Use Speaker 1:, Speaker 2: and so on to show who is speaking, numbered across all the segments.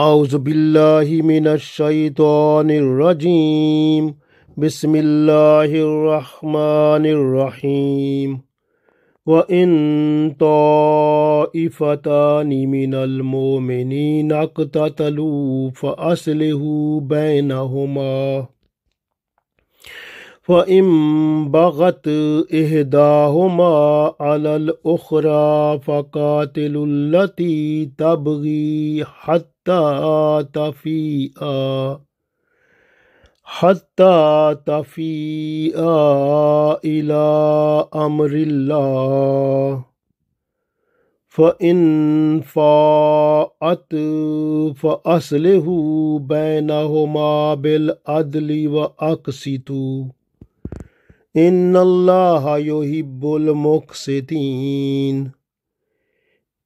Speaker 1: أعوذ بالله من الشيطان الرجيم بسم الله الرحمن الرحيم وإن طائفتان من المؤمنين اقتتلوا فأصلحوا بينهما فإن بغت إحداهما على الأخرى فقاتلوا التي تبغي حتى تا تفیع حفیع علا عمرہ ف عن فا ات فصل بین عدل و عقسو ان اللہ یوہبل مقصدین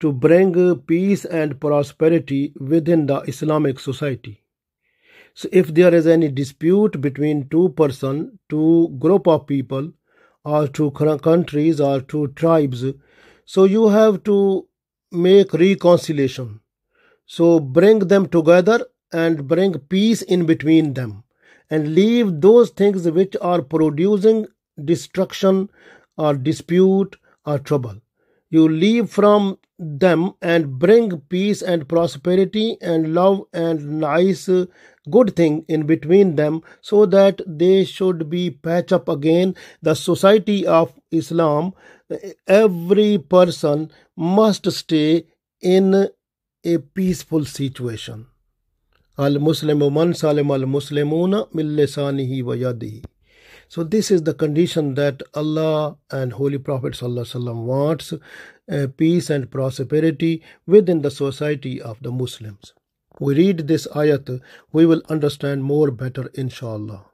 Speaker 1: to bring peace and prosperity within the Islamic society. So if there is any dispute between two person, two group of people, or two countries or two tribes, so you have to make reconciliation. So bring them together and bring peace in between them and leave those things which are producing destruction or dispute or trouble. You leave from them and bring peace and prosperity and love and nice good thing in between them so that they should be patch up again the society of islam every person must stay in a peaceful situation al muslimu man salim al muslimuna min lisanihi wa yadihi so this is the condition that Allah and Holy Prophet wasallam wants uh, peace and prosperity within the society of the Muslims. We read this ayat, we will understand more better inshallah.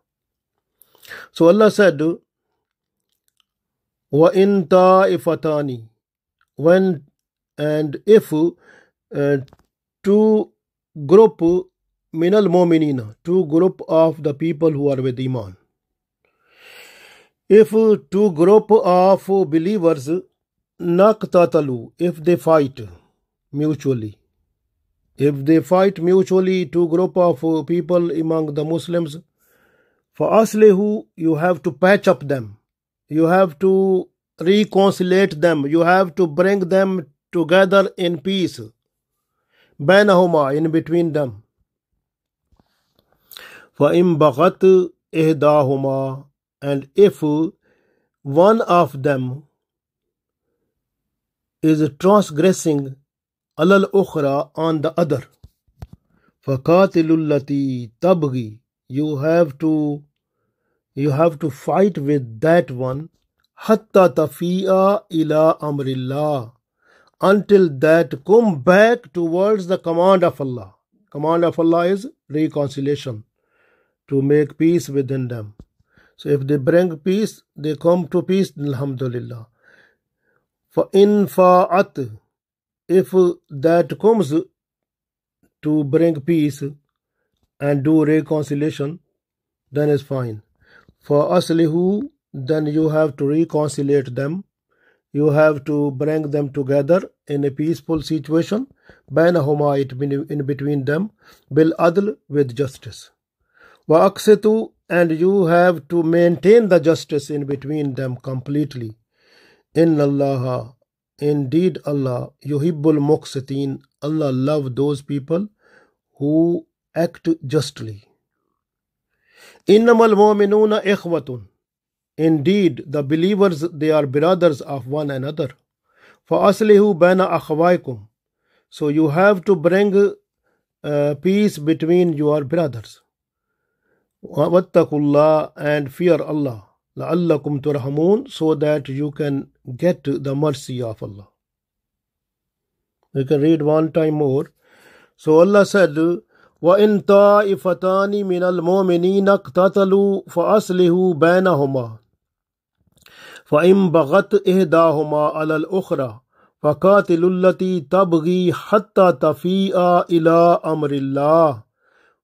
Speaker 1: So Allah said, وَإِن تَائِفَتَانِ When and if uh, two group minal mu'minina, two group of the people who are with iman if two group of believers naqtatalu if they fight mutually if they fight mutually two group of people among the muslims for aslihu you have to patch up them you have to reconcile them you have to bring them together in peace huma in between them فإن بغت huma and if one of them is transgressing alal ukhra on the other. Fakatilullati tabgi. You have to you have to fight with that one hatta tafi'a ila amrillah until that come back towards the command of Allah. Command of Allah is reconciliation to make peace within them. So if they bring peace, they come to peace, Alhamdulillah. For in fa'at, if that comes to bring peace and do reconciliation, then it's fine. For aslihu, then you have to reconcile them. You have to bring them together in a peaceful situation. Bainahuma, it in between them. Bil adl, with justice. Waqsitu, and you have to maintain the justice in between them completely. In Allah, indeed Allah, Yuhibbul Muqsitin, Allah love those people who act justly. Innamal mu'minuna ikhwatun. Indeed, the believers, they are brothers of one another. فَأَصْلِهُ بَيْنَ أَخْوَائِكُمْ So you have to bring uh, peace between your brothers. واتقوا الله and fear Allah لعلكم ترحمون so that you can get the mercy of Allah. You can read one time more. So Allah said, وَإِن طَائِفَتَانِ مِنَ الْمُؤْمِنِينَ اقْتَتَلُوا فَأَصْلِحُوا بَيْنَهُمَا فَإِن بَغَتْ إِحْدَاهُمَا عَلَى الْأُخْرَى فَقَاتِلُوا الَّتِي تَبْغِي حَتَّى تَفِيءَ إِلَى أَمْرِ اللَّهِ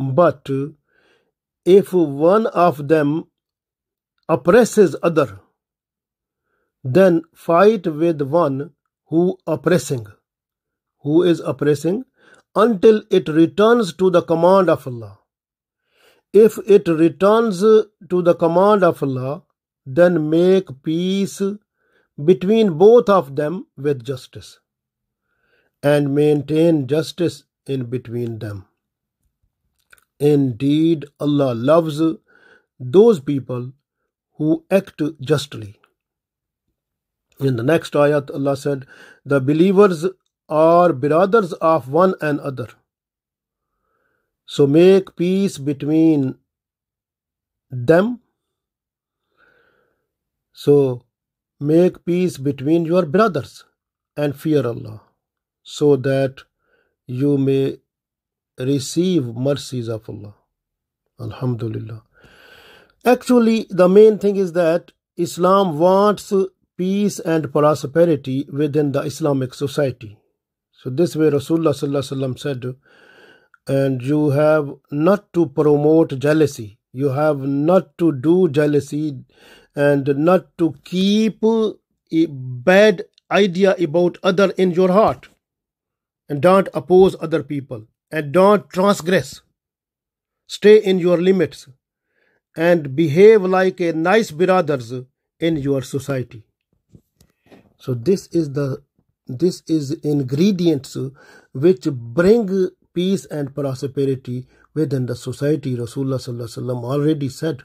Speaker 1: But if one of them oppresses other, then fight with one who oppressing, who is oppressing, until it returns to the command of Allah. If it returns to the command of Allah, then make peace between both of them with justice, and maintain justice in between them. Indeed, Allah loves those people who act justly. In the next ayat, Allah said, The believers are brothers of one another. So make peace between them. So make peace between your brothers and fear Allah so that you may receive mercies of Allah. Alhamdulillah. Actually, the main thing is that Islam wants peace and prosperity within the Islamic society. So this way Rasulullah said, and you have not to promote jealousy. You have not to do jealousy and not to keep a bad idea about other in your heart and don't oppose other people and don't transgress. Stay in your limits and behave like a nice brothers in your society. So this is the this is ingredients which bring peace and prosperity within the society. Rasulullah already said.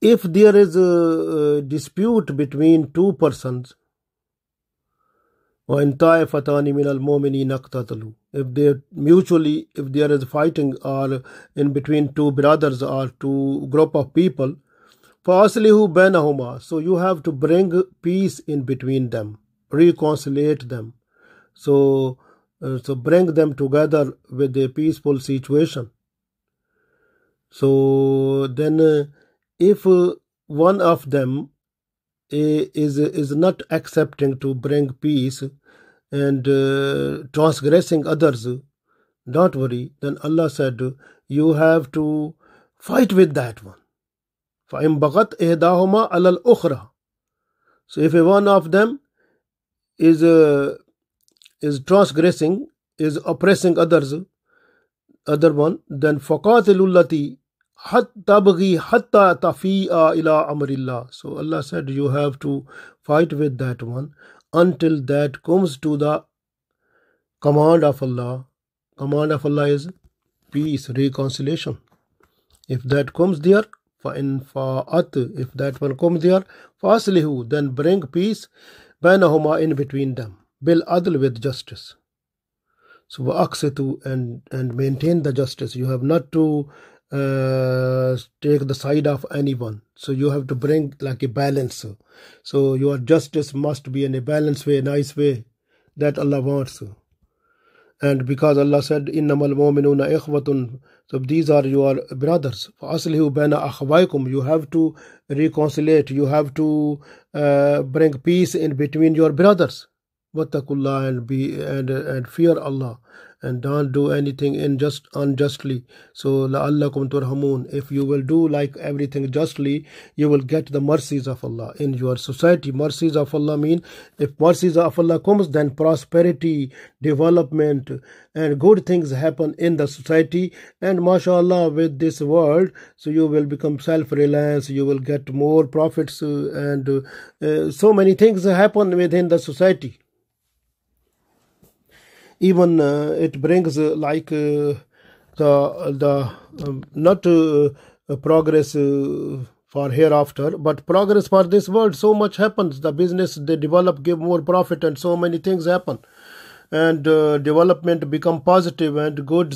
Speaker 1: If there is a dispute between two persons, وَإِن طَائِفَتَانِ مِنَ الْمُؤْمِنِينَ اقْتَتَلُوا If they mutually, if there is fighting or in between two brothers or two group of people, who بَيْنَهُمَا So you have to bring peace in between them, reconciliate them. So, uh, so bring them together with a peaceful situation. So then, uh, if uh, one of them eh, is is not accepting to bring peace and uh, transgressing others, don't worry. Then Allah said, You have to fight with that one. فَإِن بَغَتْ إِهْدَاهُمَا عَلَى الْأُخْرَى So if one of them is, uh, is transgressing, is oppressing others, other one, then فَقَاتِلُ الَّتِي حَتَّى حَتَّى تَفِيئَ إِلَىٰ أَمْرِ اللَّهِ So Allah said, you have to fight with that one until that comes to the command of Allah. Command of Allah is peace, reconciliation. If that comes there, فَإِنْ فَأَتْ If that one comes there, faslihu. Then bring peace بَيْنَهُمَا in between them. Bil adl with justice. So وَأَقْسِتُ and, and maintain the justice. You have not to uh, take the side of anyone. So you have to bring like a balance. So your justice must be in a balanced way, nice way that Allah wants. And because Allah said, Innamal mu'minuna ikhwatun. So these are your brothers. Aslihu baina akhwaikum. You have to reconcile. You have to uh, bring peace in between your brothers. Wattaqullah and be and and fear Allah and don't do anything unjust unjustly. So la'allakum turhamun. If you will do like everything justly, you will get the mercies of Allah in your society. Mercies of Allah mean if mercies of Allah comes, then prosperity, development, and good things happen in the society. And mashallah, with this world, so you will become self-reliant. You will get more profits, uh, and uh, so many things happen within the society even uh, it brings uh, like uh, the the um, not progress for hereafter but progress for this world so much happens the business they develop give more profit and so many things happen and uh, development become positive and good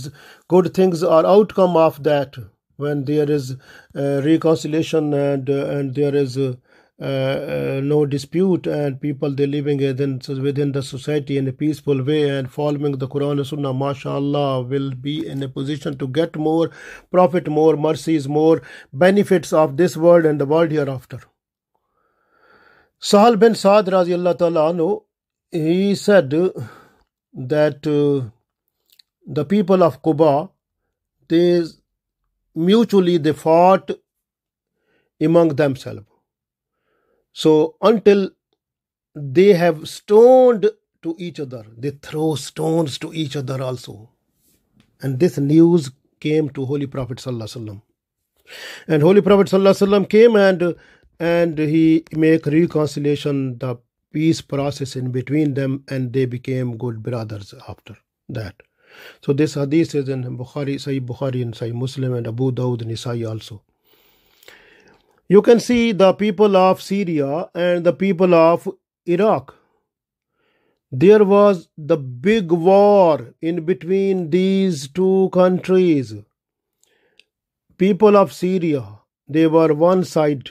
Speaker 1: good things are outcome of that when there is uh, reconciliation and uh, and there is uh, uh, no dispute and people they living within, within the society in a peaceful way and following the Quran and Sunnah, mashallah, will be in a position to get more profit, more mercies, more benefits of this world and the world hereafter. Sahal bin Saad radiallahu ta'ala anhu, he said that uh, the people of Quba, they mutually they fought among themselves. So until they have stoned to each other, they throw stones to each other also. And this news came to Holy Prophet And Holy Prophet came and and he make reconciliation the peace process in between them and they became good brothers after that. So this hadith is in Bukhari, Sahih Bukhari and Sahih Muslim and Abu Dawud Nisai also. You can see the people of Syria and the people of Iraq. There was the big war in between these two countries. People of Syria, they were one side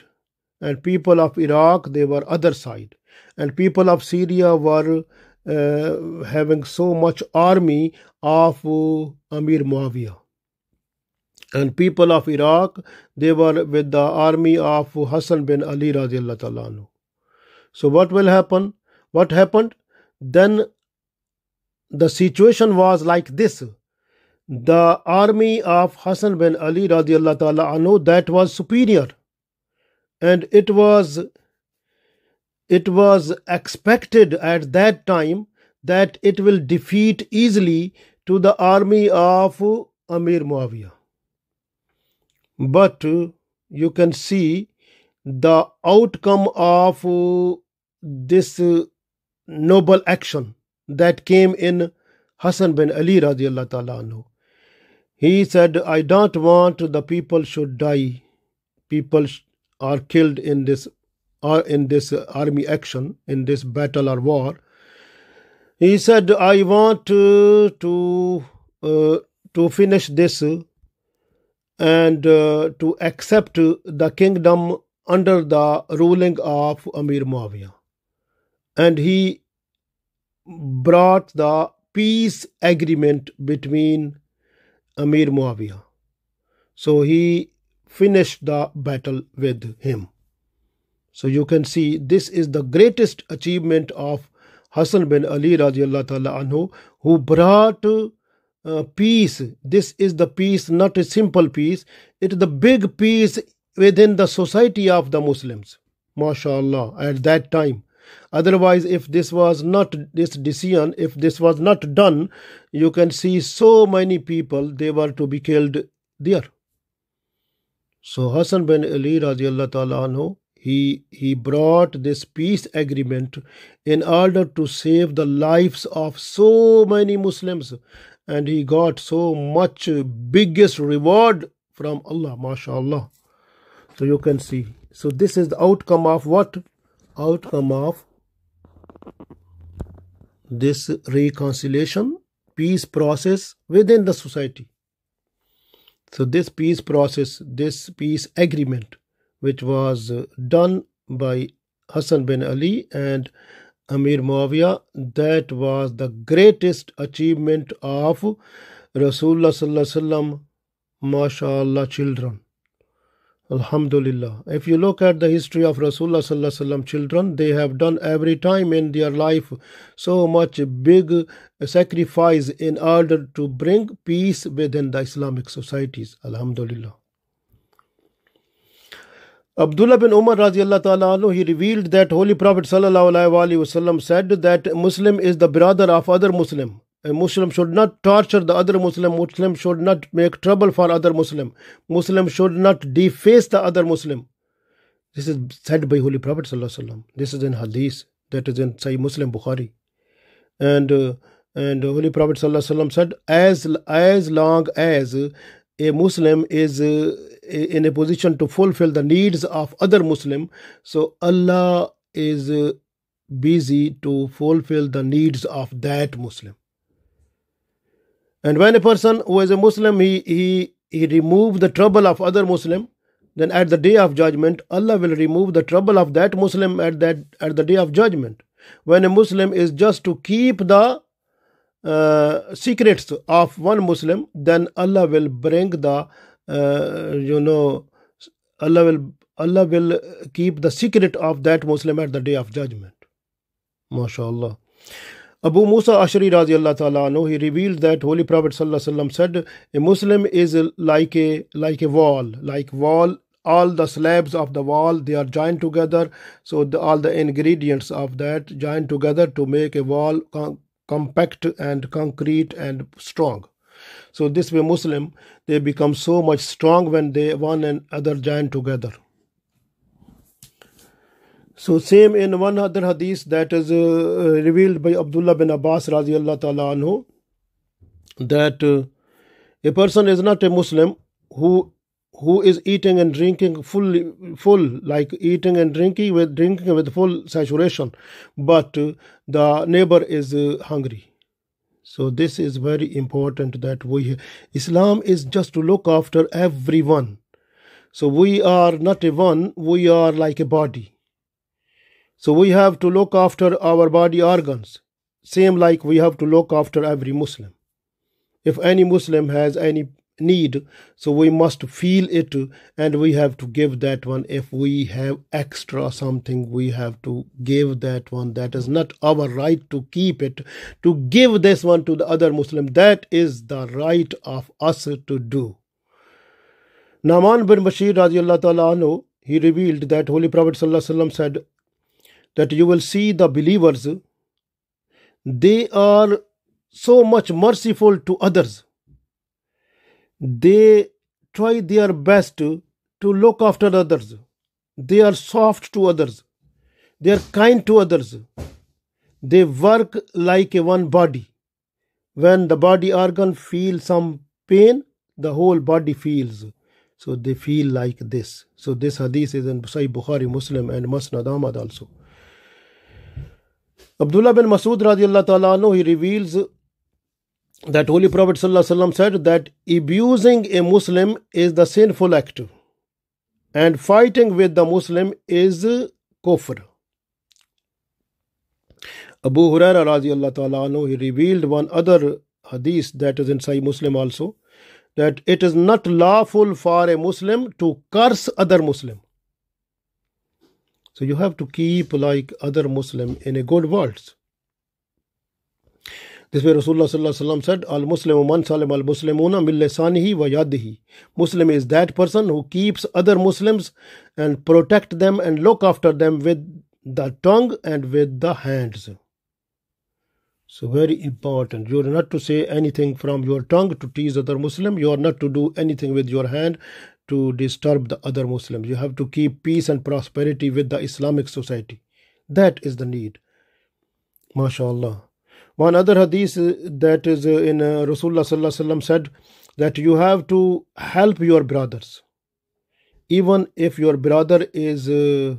Speaker 1: and people of Iraq, they were other side. And people of Syria were uh, having so much army of uh, Amir Muawiyah and people of Iraq, they were with the army of Hassan bin Ali radiallahu So what will happen? What happened? Then the situation was like this. The army of Hassan bin Ali radiallahu anhu that was superior and it was it was expected at that time that it will defeat easily to the army of Amir Muawiyah but you can see the outcome of this noble action that came in Hassan bin Ali radiallahu ta'ala anhu. He said, I don't want the people should die. People are killed in this or in this army action, in this battle or war. He said, I want to uh, to finish this and uh, to accept the kingdom under the ruling of Amir Muawiyah. And he brought the peace agreement between Amir Muawiyah. So he finished the battle with him. So you can see this is the greatest achievement of Hassan bin Ali radiallahu anhu who brought uh, peace. This is the peace, not a simple peace. It is the big peace within the society of the Muslims. MashaAllah, at that time. Otherwise, if this was not this decision, if this was not done, you can see so many people they were to be killed there. So Hassan bin Ali anhu, he, he brought this peace agreement in order to save the lives of so many Muslims and he got so much biggest reward from Allah, mashallah. So you can see. So this is the outcome of what? Outcome of this reconciliation, peace process within the society. So this peace process, this peace agreement, which was done by Hassan bin Ali and Amir Muawiyah, that was the greatest achievement of Rasulullah Sallallahu MashaAllah children. Alhamdulillah. If you look at the history of Rasulullah Sallallahu children, they have done every time in their life so much big sacrifice in order to bring peace within the Islamic societies. Alhamdulillah. Abdullah bin Umar radiallahu he revealed that Holy Prophet sallallahu said that Muslim is the brother of other Muslim. A Muslim should not torture the other Muslim. Muslim should not make trouble for other Muslim. Muslim should not deface the other Muslim. This is said by Holy Prophet This is in Hadith. That is in Sahih Muslim Bukhari. And uh, and Holy Prophet said, as as long as a Muslim is uh, in a position to fulfill the needs of other Muslim. So Allah is uh, busy to fulfill the needs of that Muslim. And when a person who is a Muslim, he, he, he removes the trouble of other Muslim, then at the day of judgment, Allah will remove the trouble of that Muslim at that at the day of judgment. When a Muslim is just to keep the uh, secrets of one Muslim, then Allah will bring the uh, you know, Allah will Allah will keep the secret of that Muslim at the day of judgment. MashaAllah. Abu Musa Ashari radiallahu ta'ala anhu, he revealed that Holy Prophet sallallahu said, a Muslim is like a, like a wall, like wall, all the slabs of the wall, they are joined together. So the, all the ingredients of that joined together to make a wall com compact and concrete and strong. So this way, Muslim they become so much strong when they one and other join together. So same in one other hadith that is uh, revealed by Abdullah bin Abbas ta'ala anhu that uh, a person is not a Muslim who who is eating and drinking full full like eating and drinking with drinking with full saturation but uh, the neighbor is uh, hungry so this is very important that we Islam is just to look after everyone. So we are not a one, we are like a body. So we have to look after our body organs. Same like we have to look after every Muslim. If any Muslim has any need so we must feel it and we have to give that one if we have extra something we have to give that one that is not our right to keep it to give this one to the other muslim that is the right of us to do Naman bin Bashir radiallahu ta'ala anhu, he revealed that Holy Prophet sallallahu said that you will see the believers they are so much merciful to others they try their best to, look after others. They are soft to others. They are kind to others. They work like a one body. When the body organ feels some pain, the whole body feels. So they feel like this. So this hadith is in Sahih Bukhari, Muslim, and Musnad Ahmad also. Abdullah bin Masud radiallahu ta'ala anhu, he reveals that Holy Prophet ﷺ said that abusing a Muslim is the sinful act and fighting with the Muslim is kufr. Abu Huraira he revealed one other hadith that is in Sahih Muslim also that it is not lawful for a Muslim to curse other Muslim. So you have to keep like other Muslim in a good words. This way Rasulullah sallallahu said, Al Muslimu man salim al Muslimuna millisanihi wa yadihi. Muslim is that person who keeps other Muslims and protect them and look after them with the tongue and with the hands. So very important. You are not to say anything from your tongue to tease other Muslims. You are not to do anything with your hand to disturb the other Muslims. You have to keep peace and prosperity with the Islamic society. That is the need. MashaAllah. One other hadith uh, that is uh, in uh, Rasulullah said that you have to help your brothers, even if your brother is uh,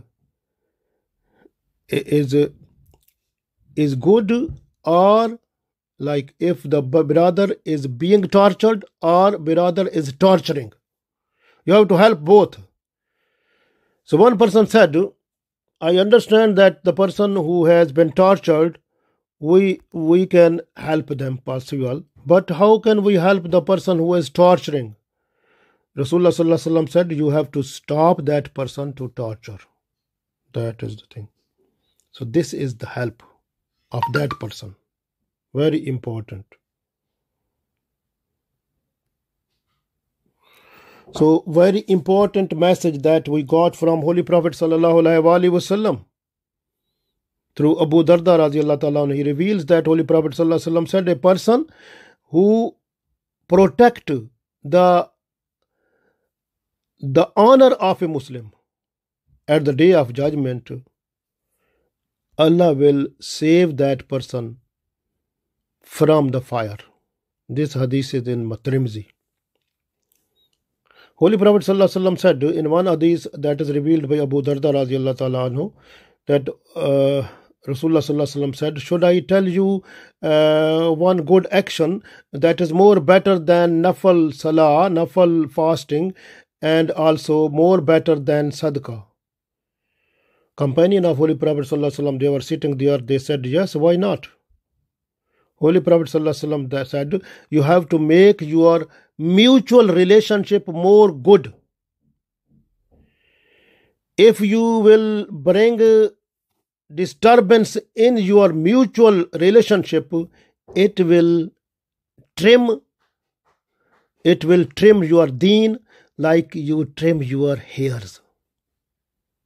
Speaker 1: is is good or like if the brother is being tortured or brother is torturing. You have to help both. So one person said, I understand that the person who has been tortured we we can help them possible but how can we help the person who is torturing rasulullah sallallahu said you have to stop that person to torture that is the thing so this is the help of that person very important so very important message that we got from holy prophet sallallahu alaihi wasallam through Abu Darda رازی اللہ تعالیٰ that holy prophet صلی اللہ وسلم said a person protect the the honour of a Muslim at the day of judgement Allah will save that person from the fire this حدیث is دن مترمزی holy prophet صلی اللہ وسلم سیڈ ون حدیث that is revealed by Abu Darda رازی اللہ تعالیٰ that Rasulullah said, Should I tell you uh, one good action that is more better than nafal salah, nafal fasting, and also more better than sadka?" Companion of Holy Prophet Sallallahu they were sitting there, they said, Yes, why not? Holy Prophet Sallallahu said, You have to make your mutual relationship more good. If you will bring disturbance in your mutual relationship, it will trim it will trim your deen like you trim your hairs.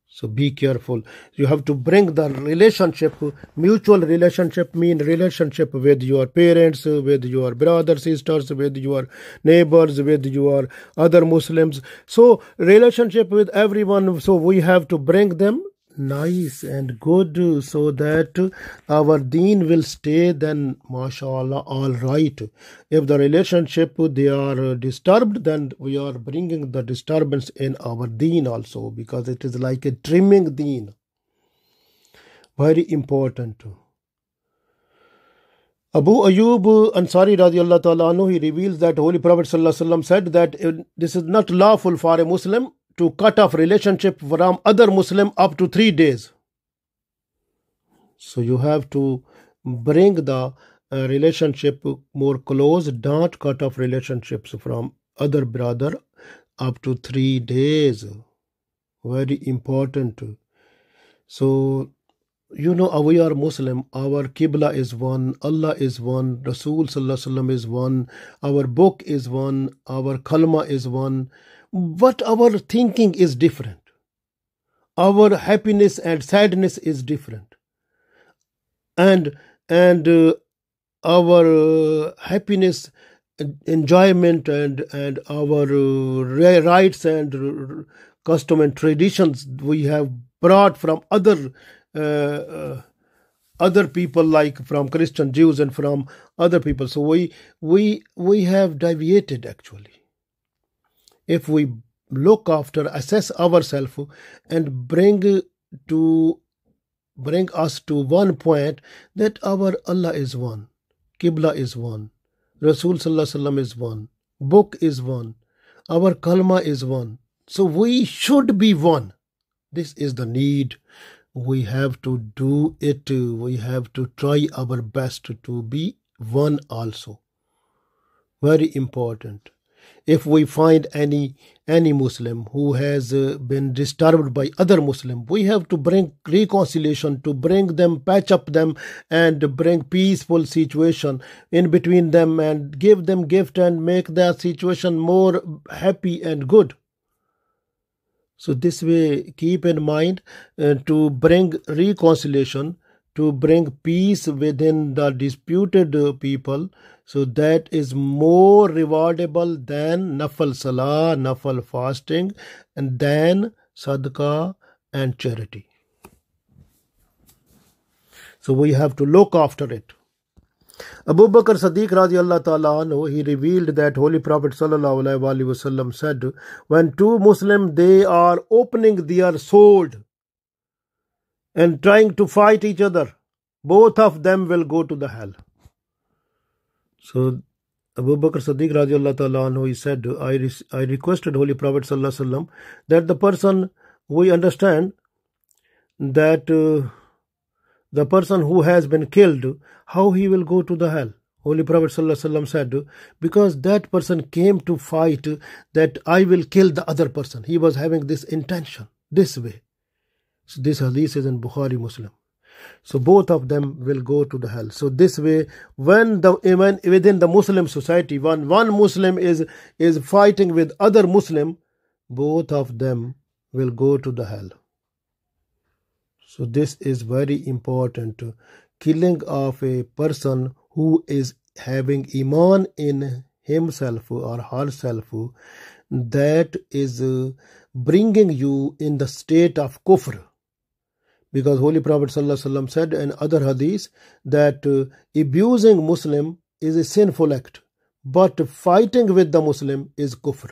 Speaker 1: So be careful. You have to bring the relationship, mutual relationship mean relationship with your parents, with your brothers, sisters, with your neighbors, with your other Muslims. So relationship with everyone. So we have to bring them nice and good so that our deen will stay then mashallah all right if the relationship they are disturbed then we are bringing the disturbance in our deen also because it is like a trimming deen very important Abu Ayub Ansari radiallahu ta'ala anhu, he reveals that Holy Prophet sallallahu said that uh, this is not lawful for a Muslim to cut off relationship from other Muslim up to three days. So you have to bring the uh, relationship more close. Don't cut off relationships from other brother up to three days. Very important. So you know we are muslim our qibla is one allah is one rasul sallallahu is one our book is one our kalma is one but our thinking is different. Our happiness and sadness is different. And, and uh, our uh, happiness, enjoyment, and, and our uh, rights and uh, custom and traditions we have brought from other uh, uh, other people like from christian jews and from other people so we we we have deviated actually if we look after, assess ourselves, and bring to bring us to one point that our Allah is one, Qibla is one, Rasul is one, Book is one, our Kalma is one. So we should be one. This is the need. We have to do it. We have to try our best to be one also. Very important if we find any any Muslim who has uh, been disturbed by other Muslim, we have to bring reconciliation to bring them, patch up them, and bring peaceful situation in between them and give them gift and make their situation more happy and good. So this way, keep in mind uh, to bring reconciliation, to bring peace within the disputed uh, people so that is more rewardable than nafal salah, nafal fasting, and than sadaqah and charity. So we have to look after it. Abu Bakr Sadiq anhu, he revealed that Holy Prophet wasallam said, when two Muslims, they are opening their sword and trying to fight each other, both of them will go to the hell. So Abu Bakr Siddiq radiallahu ta'ala anhu, he said, I, re- I requested Holy Prophet sallallahu sallam that the person we understand that uh, the person who has been killed, how he will go to the hell. Holy Prophet ﷺ said, because that person came to fight that I will kill the other person. He was having this intention, this way. So this hadith is in Bukhari Muslim. So both of them will go to the hell. So this way, when the even within the Muslim society, when one Muslim is is fighting with other Muslim, both of them will go to the hell. So this is very important. Killing of a person who is having iman in himself or herself that is uh, bringing you in the state of kufr because Holy Prophet said in other hadith that uh, abusing Muslim is a sinful act, but fighting with the Muslim is kufr.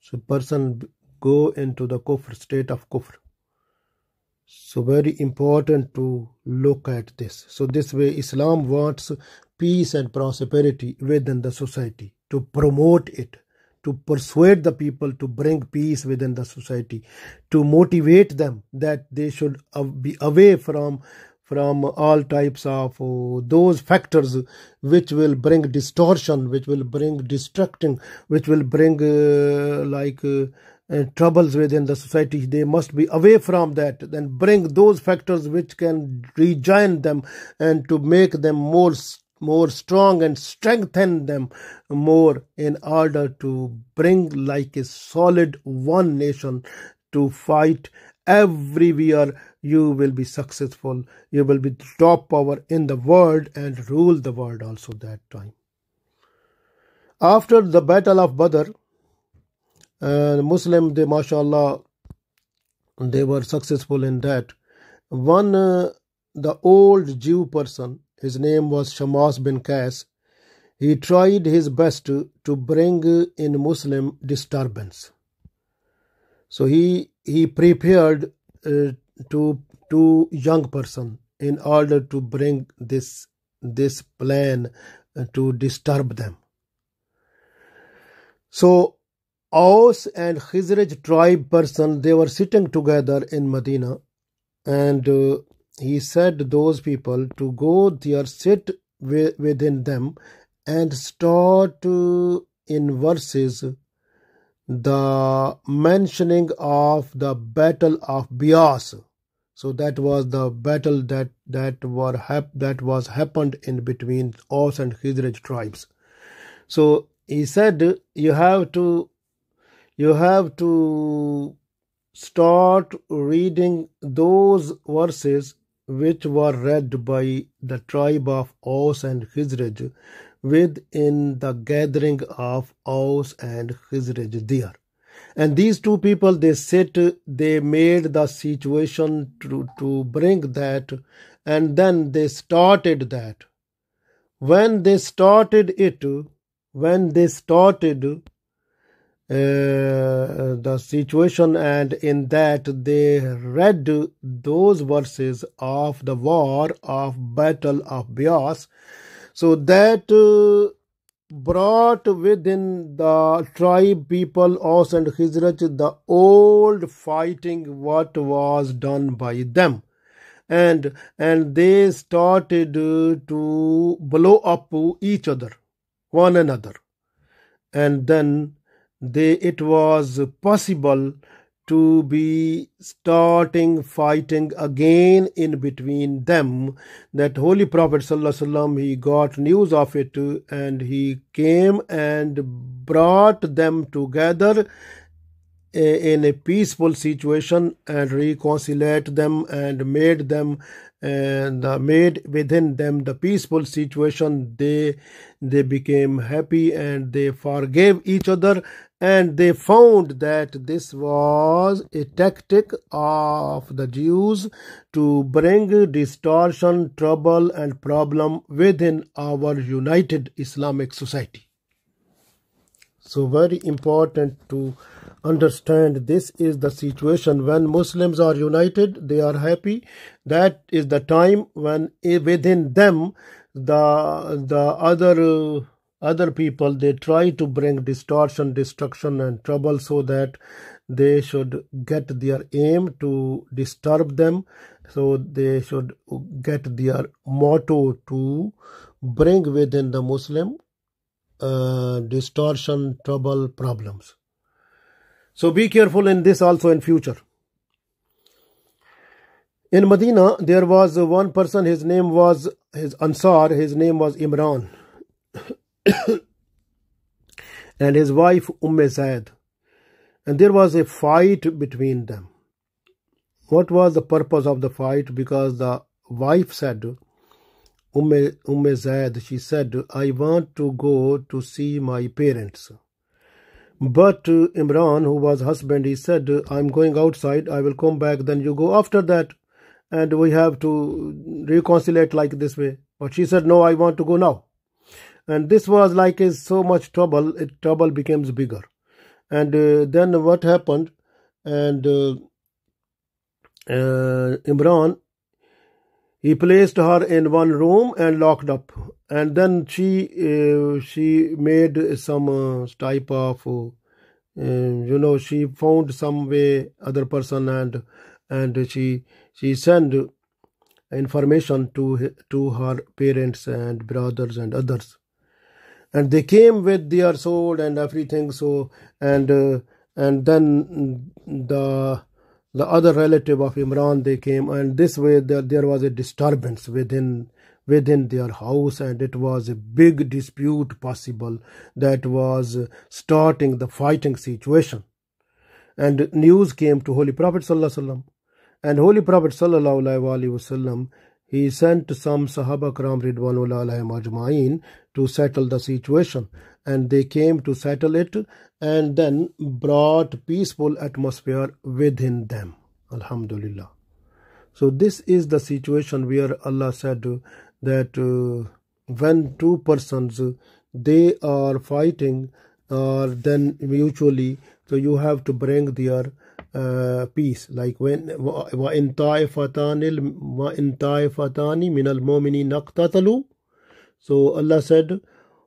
Speaker 1: So person go into the kufr state of kufr. So very important to look at this. So this way Islam wants peace and prosperity within the society to promote it to persuade the people to bring peace within the society, to motivate them that they should be away from from all types of uh, those factors which will bring distortion, which will bring destructing, which will bring uh, like. Uh, uh, troubles within the society they must be away from that then bring those factors which can rejoin them and to make them more more strong and strengthen them more in order to bring like a solid one nation to fight everywhere you will be successful you will be top power in the world and rule the world also that time after the battle of badr uh, muslim they mashallah they were successful in that one uh, the old jew person his name was Shamas bin Qais. He tried his best to, to bring in Muslim disturbance. So he he prepared uh, to two young person in order to bring this this plan uh, to disturb them. So Aus and Khizraj tribe person they were sitting together in Medina and uh, he said those people to go there sit within them and start in verses the mentioning of the battle of Bias. So that was the battle that that were hap- that was happened in between Aus and Khizraj tribes. So he said you have to you have to start reading those verses which were read by the tribe of Aus and Khizraj within the gathering of Aus and Khizraj there. And these two people, they sit, they made the situation to, to bring that, and then they started that. When they started it, when they started uh, the situation and in that they read those verses of the war of battle of Bias so that uh, brought within the tribe people Aus and Khizraj the old fighting what was done by them and and they started uh, to blow up each other one another and then they it was possible to be starting fighting again in between them that holy prophet sallallahu he got news of it and he came and brought them together eh, in a peaceful situation and reconciled them and made them and uh, made within them the peaceful situation they they became happy and they forgave each other and they found that this was a tactic of the Jews to bring distortion, trouble and problem within our united Islamic society. So very important to understand this is the situation when Muslims are united, they are happy. That is the time when eh, within them the, the other uh, other people they try to bring distortion destruction and trouble so that they should get their aim to disturb them so they should get their motto to bring within the muslim uh, distortion trouble problems so be careful in this also in future in medina there was one person his name was his ansar his name was imran and his wife Umm Zaid. And there was a fight between them. What was the purpose of the fight? Because the wife said, Umm, Umm Zaid, she said, I want to go to see my parents. But Imran, who was husband, he said, I'm going outside, I will come back, then you go after that. And we have to reconcile like this way. But she said, No, I want to go now and this was like is so much trouble it trouble becomes bigger and uh, then what happened and uh, uh, imran he placed her in one room and locked up and then she uh, she made some uh, type of uh, you know she found some way other person and and she she sent information to to her parents and brothers and others and they came with their sword and everything so and uh, and then the the other relative of imran they came and this way there, there was a disturbance within within their house and it was a big dispute possible that was starting the fighting situation and news came to holy prophet sallallahu and holy prophet sallallahu alaihi wasallam he sent some sahaba kiram ridwanullah alaihim ajma'in to settle the situation and they came to settle it and then brought peaceful atmosphere within them alhamdulillah so this is the situation where allah said that uh, when two persons they are fighting or uh, then mutually so you have to bring their uh, peace like when in taifatani مِنَ الْمُؤْمِنِينَ اقْتَتَلُوا so Allah said,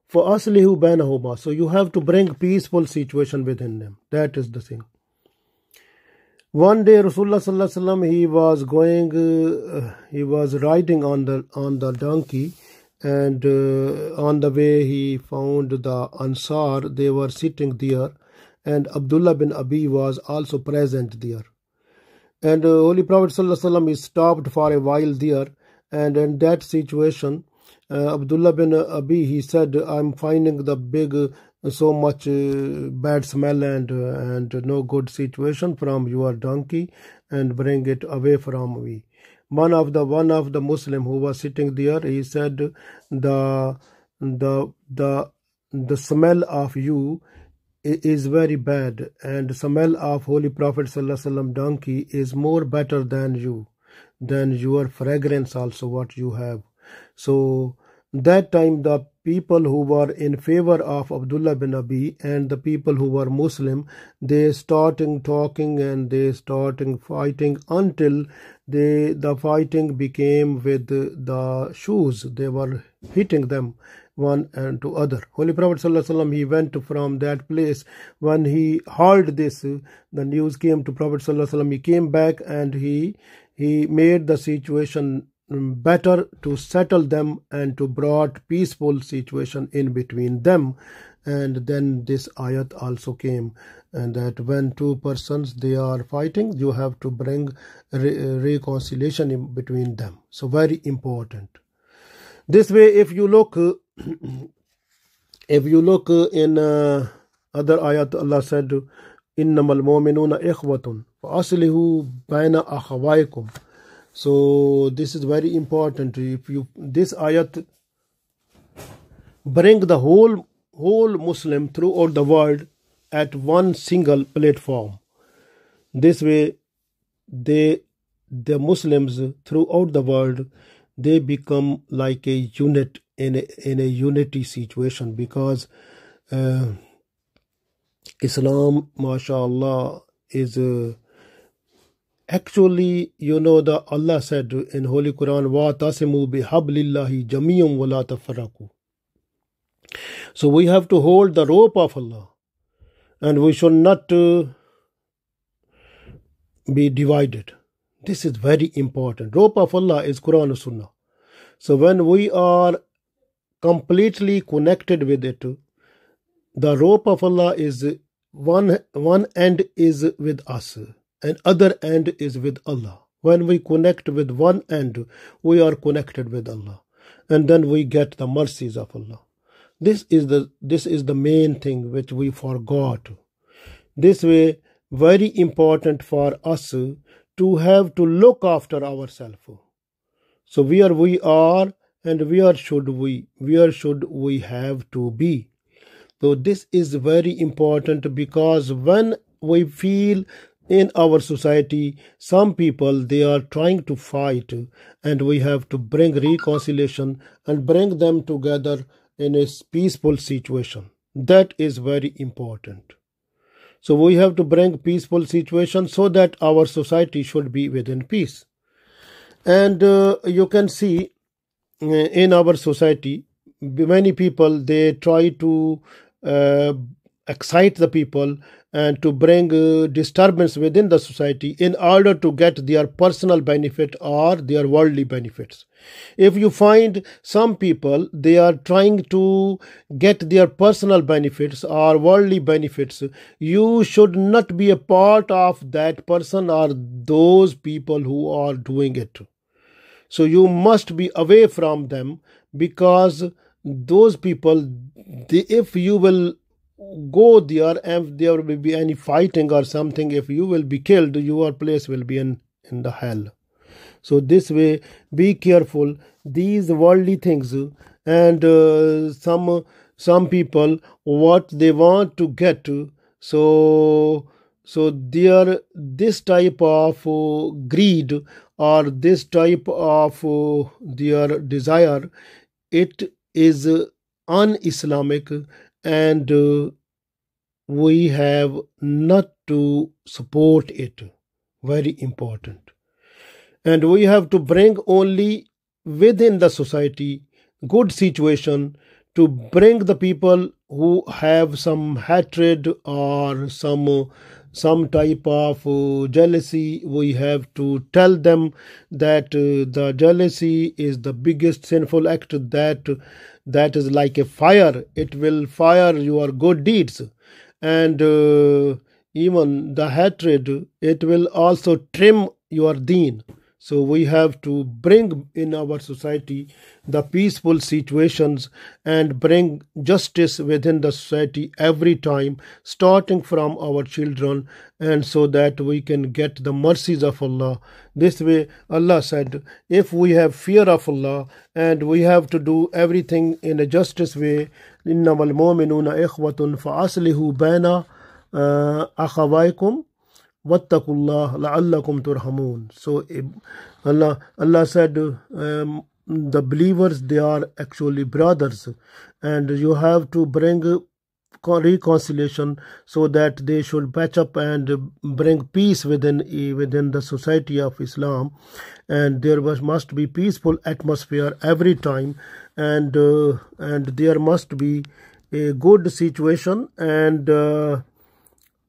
Speaker 1: Fa aslihu bainahuma. So you have to bring peaceful situation within them. That is the thing. One day Rasulullah sallallahu he was going, uh, he was riding on the on the donkey, and uh, on the way he found the Ansar. They were sitting there, and Abdullah bin Abi was also present there. And uh, Holy Prophet sallallahu he stopped for a while there, and in that situation uh, Abdullah bin Abi, he said, I'm finding the big, uh, so much uh, bad smell and, uh, and no good situation from your donkey and bring it away from me. One of the, one of the Muslim who was sitting there, he said, the, the, the, the smell of you is very bad and smell of Holy Prophet wasallam donkey is more better than you, than your fragrance also what you have. So that time the people who were in favor of Abdullah bin Abi and the people who were Muslim, they starting talking and they starting fighting until they the fighting became with the shoes. They were hitting them one and to other. Holy Prophet ﷺ, he went from that place. When he heard this, the news came to Prophet ﷺ. He came back and he he made the situation better to settle them and to brought peaceful situation in between them and then this ayat also came and that when two persons they are fighting you have to bring re reconciliation between them so very important this way if you look if you look in uh, other ayat allah said innamal mu'minuna ikhwatun fa aslihu bayna akhawaykum so this is very important if you this ayat bring the whole whole muslim throughout the world at one single platform this way they the muslims throughout the world they become like a unit in a, in a unity situation because uh, islam mashallah is uh, Actually, you know that Allah said in Holy Quran, وَاعْتَصِمُوا بِحَبْلِ اللَّهِ جَمِيعًا وَلَا تَفَرَّقُوا So we have to hold the rope of Allah and we should not uh, be divided. This is very important. Rope of Allah is Quran and Sunnah. So when we are completely connected with it, the rope of Allah is one one end is with us and other end is with Allah. When we connect with one end, we are connected with Allah, and then we get the mercies of Allah. This is the this is the main thing which we forgot. This way, very important for us to have to look after ourselves. So where we are and where should we where should we have to be. So this is very important because when we feel in our society some people they are trying to fight and we have to bring reconciliation and bring them together in a peaceful situation that is very important so we have to bring peaceful situation so that our society should be within peace and uh, you can see uh, in our society many people they try to uh, excite the people and to bring uh, disturbance within the society in order to get their personal benefit or their worldly benefits if you find some people they are trying to get their personal benefits or worldly benefits you should not be a part of that person or those people who are doing it so you must be away from them because those people they, if you will go there if there will be any fighting or something if you will be killed your place will be in in the hell so this way be careful these worldly things and uh, some some people what they want to get so so there this type of uh, greed or this type of uh, their desire it is uh, un-islamic and uh, we have not to support it very important and we have to bring only within the society good situation to bring the people who have some hatred or some some type of uh, jealousy we have to tell them that uh, the jealousy is the biggest sinful act that that is like a fire it will fire your good deeds and uh, even the hatred it will also trim your deen so we have to bring in our society the peaceful situations and bring justice within the society every time, starting from our children, and so that we can get the mercies of Allah. This way, Allah said, if we have fear of Allah and we have to do everything in a justice way, إِنَّمَا الْمُؤْمِنُونَ إِخْوَةٌ فَأَصْلِحُوا بَيْنَ أَخَوَيْكُمْ Wattakullah la'allakum turhamun. So Allah, Allah said, um, the believers, they are actually brothers. And you have to bring reconciliation so that they should patch up and bring peace within within the society of islam and there was must be peaceful atmosphere every time and uh, and there must be a good situation and uh,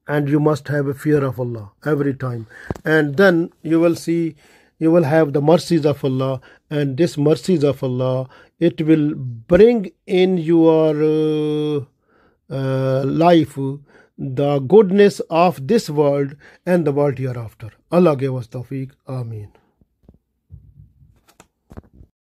Speaker 1: and you must have a fear of Allah every time and then you will see you will have the mercies of Allah and this mercies of Allah it will bring in your uh, uh, life the goodness of this world and the world hereafter Allah gave us tawfiq Ameen